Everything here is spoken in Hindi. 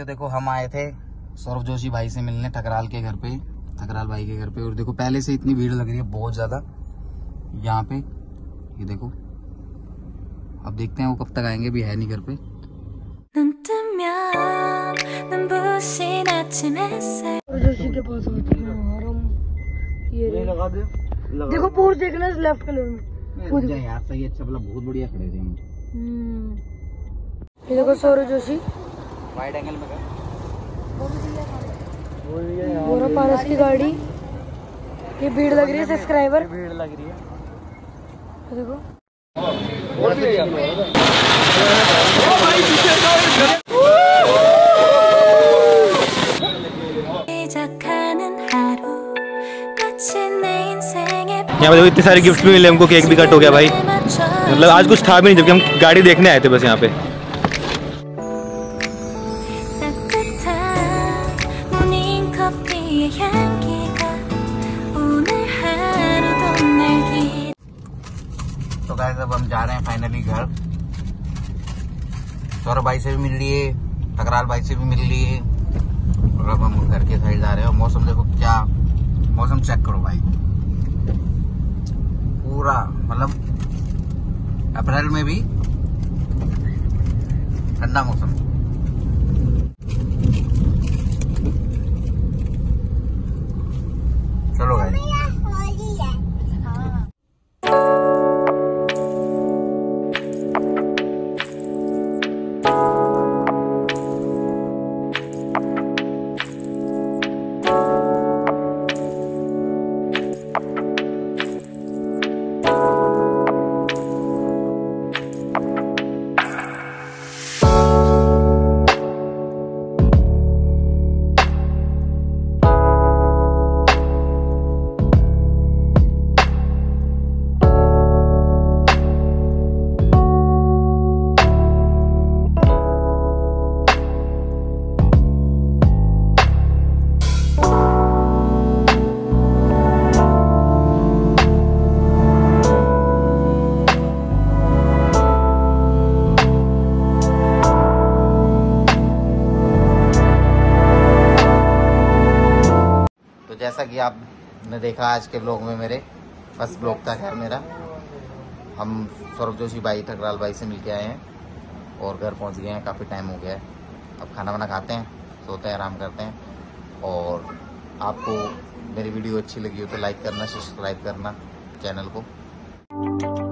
साथियों देखो हम आए थे सौरभ जोशी भाई से मिलने ठकराल के घर पे ठकराल भाई के घर पे। और देखो पहले से इतनी भीड़ लग रही है बहुत ज़्यादा। यहाँ पे ये देखो। अब देखते हैं वो कब तक आएँगे भी है नहीं घर पे। देखो पूर्व देखना लेफ़्ट कलर में। यार सही अच्छा बहुत बढ़िया खड़े थे हम्म। ये देखो सौरभ जोशी। वाइड एंगल में बोरा पारस की गाड़ी। ये भीड़ लग रही है सब्सक्राइबर भीड़ लग रही है। देखो। यहाँ पे इतने सारे गिफ्ट भी मिले हमको केक भी कट हो गया भाई। मतलब आज कुछ था भी नहीं जबकि हम गाड़ी देखने आए थे बस यहाँ पे। तो गाइस अब हम जा रहे हैं फाइनली घर। सौरभ भाई से भी मिल लिए ठकराल भाई से भी मिल लिए। और अब हम घर के साइड जा रहे हैं। मौसम देखो क्या, मौसम चेक करो भाई। पूरा मतलब अप्रैल में भी ठंडा मौसम। तो जैसा कि आपने देखा आज के ब्लॉग में मेरे बस ब्लॉग था खैर मेरा। हम सौरभ जोशी भाई ठकराल भाई से मिल के आए हैं और घर पहुँच गए हैं। काफ़ी टाइम हो गया है। अब खाना वाना खाते हैं, सोते हैं, आराम करते हैं। और आपको मेरी वीडियो अच्छी लगी हो तो लाइक करना सब्सक्राइब करना चैनल को।